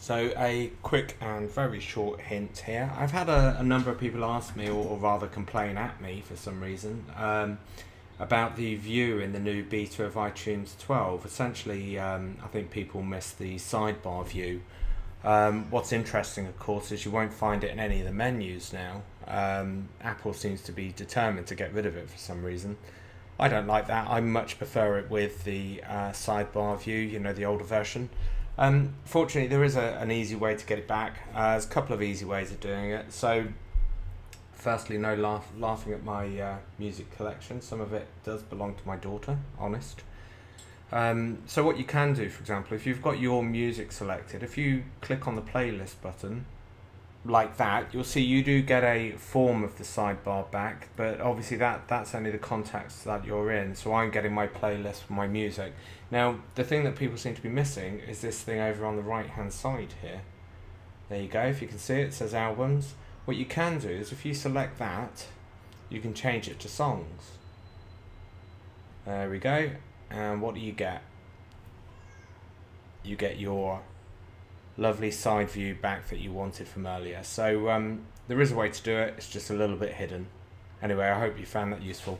So a quick and very short hint here. I've had a, a number of people ask me, or, or rather complain at me for some reason, um, about the view in the new beta of iTunes 12. Essentially, um, I think people miss the sidebar view. Um, what's interesting, of course, is you won't find it in any of the menus now. Um, Apple seems to be determined to get rid of it for some reason. I don't like that. I much prefer it with the uh, sidebar view, you know, the older version. Um, fortunately, there is a, an easy way to get it back. Uh, there's a couple of easy ways of doing it. So, firstly, no laugh, laughing at my uh, music collection. Some of it does belong to my daughter, honest. Um, so what you can do, for example, if you've got your music selected, if you click on the playlist button, like that, you'll see you do get a form of the sidebar back, but obviously that that's only the context that you're in. So I'm getting my playlist for my music. Now the thing that people seem to be missing is this thing over on the right hand side here. There you go. If you can see it, it says albums. What you can do is if you select that, you can change it to songs. There we go. And what do you get? You get your lovely side view back that you wanted from earlier. So um, there is a way to do it, it's just a little bit hidden. Anyway, I hope you found that useful.